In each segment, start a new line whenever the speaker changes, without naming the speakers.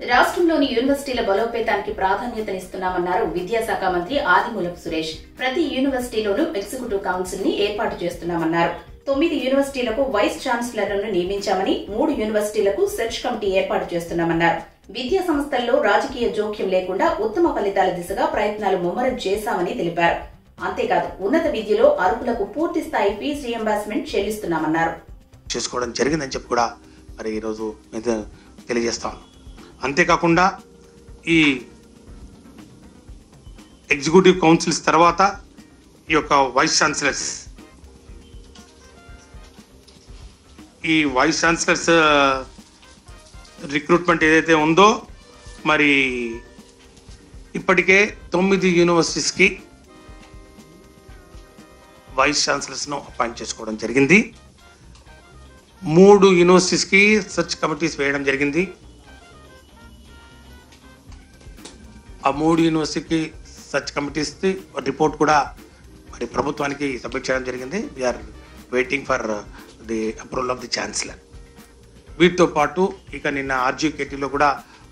రాష్ట్రంలోని యూనివర్సిటీల బలోపేతానికి ప్రాధాన్యతనిస్తున్నామన్నారు విద్యాశాఖ మంత్రి ఆదిమూలపు సురేష్. ప్రతి యూనివర్సిటీలోనూ ఎగ్జిక్యూటివ్ కౌన్సిల్ని ఏర్పాటు చేస్తున్నామన్నారు. తొమ్మిది యూనివర్సిటీలకు వైస్ ఛాన్సలర్లను నియమించామని మూడు యూనివర్సిటీలకు సెర్చ్ కమిటీ ఏర్పాటు చేస్తున్నామన్నారు. విద్యా సంస్థల్లో రాజకీయ జోక్యం లేకుండా ఉత్తమ ఫలితాల దిశగా ప్రయత్నాలు ముమ్మరం చేశామని తెలిపారు. అంతేకాదు ఉన్నత విద్యలో అర్హులకు పూర్తి స్థాయి ఫీజు రియంబర్స్మెంట్ చెల్లిస్తున్నామన్నారు.
చేసుకోవడం జరిగిందని చెప్పి కూడా మరి ఈరోజు తెలియజేస్తాను అంతేకాకుండా ఈ ఎగ్జిక్యూటివ్ కౌన్సిల్స్ తర్వాత ఈ యొక్క వైస్ ఛాన్సలర్స్. ఈ వైస్ ఛాన్సలర్స్ రిక్రూట్మెంట్ ఏదైతే ఉందో మరి ఇప్పటికే తొమ్మిది యూనివర్సిటీస్కి వైస్ ఛాన్సలర్స్ను అపాయింట్ చేసుకోవడం జరిగింది. మూడు యూనివర్సిటీస్కి సెర్చ్ కమిటీస్ వేయడం జరిగింది. ఆ మూడు యూనివర్సిటీకి సెర్చ్ కమిటీస్ రిపోర్ట్ కూడా మరి ప్రభుత్వానికి సబ్మిట్ చేయడం జరిగింది. We are waiting for the approval of the chancellor వీటితో పాటు ఇక నిన్న ఆర్జీకేటీలో కూడా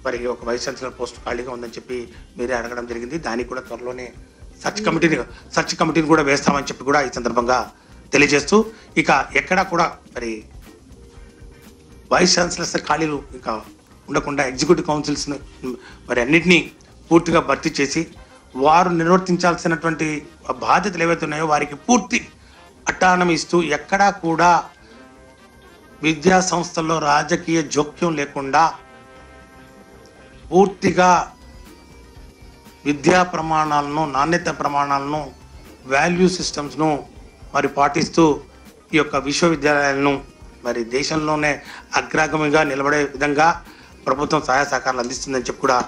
మరి ఒక వైస్ ఛాన్సలర్ పోస్ట్ ఖాళీగా ఉందని చెప్పి మీరే అడగడం జరిగింది. దానికి కూడా త్వరలోనే సర్చ్ కమిటీని సర్చ్ కమిటీని కూడా వేస్తామని చెప్పి కూడా ఈ సందర్భంగా తెలియజేస్తూ ఇక ఎక్కడా కూడా మరి వైస్ ఛాన్సలర్స్ ఖాళీలు ఇంకా ఉండకుండా ఎగ్జిక్యూటివ్ కౌన్సిల్స్ మరి అన్నిటినీ పూర్తిగా భర్తీ చేసి వారు నిర్వర్తించాల్సినటువంటి బాధ్యతలు ఏవైతే ఉన్నాయో వారికి పూర్తి అటానమీ ఇస్తూ ఎక్కడా కూడా విద్యా సంస్థల్లో రాజకీయ జోక్యం లేకుండా పూర్తిగా విద్యా ప్రమాణాలను నాణ్యత ప్రమాణాలను వాల్యూ సిస్టమ్స్ను మరి పాటిస్తూ ఈ యొక్క విశ్వవిద్యాలయాలను మరి దేశంలోనే అగ్రగామిగా నిలబడే విధంగా ప్రభుత్వం సహాయ సహకారాలు అందిస్తుందని చెప్పి కూడా